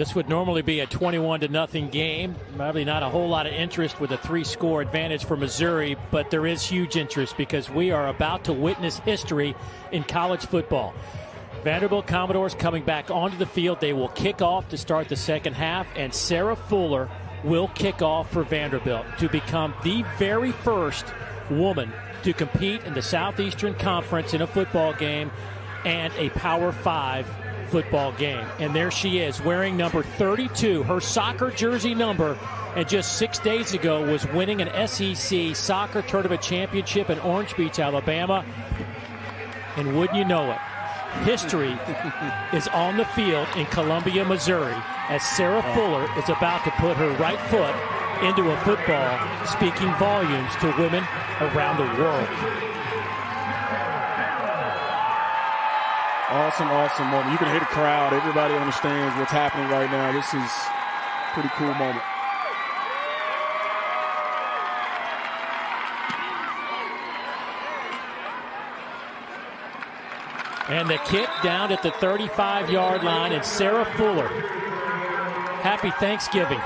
This would normally be a 21 to nothing game. Probably not a whole lot of interest with a three score advantage for Missouri, but there is huge interest because we are about to witness history in college football. Vanderbilt Commodores coming back onto the field. They will kick off to start the second half, and Sarah Fuller will kick off for Vanderbilt to become the very first woman to compete in the Southeastern Conference in a football game and a Power Five football game. And there she is, wearing number 32, her soccer jersey number, and just six days ago was winning an SEC soccer tournament championship in Orange Beach, Alabama. And wouldn't you know it, history is on the field in Columbia, Missouri, as Sarah oh. Fuller is about to put her right foot into a football, speaking volumes to women around the world. Awesome, awesome moment. You can hear the crowd. Everybody understands what's happening right now. This is pretty cool moment. And the kick down at the 35 yard line, and Sarah Fuller. Happy Thanksgiving.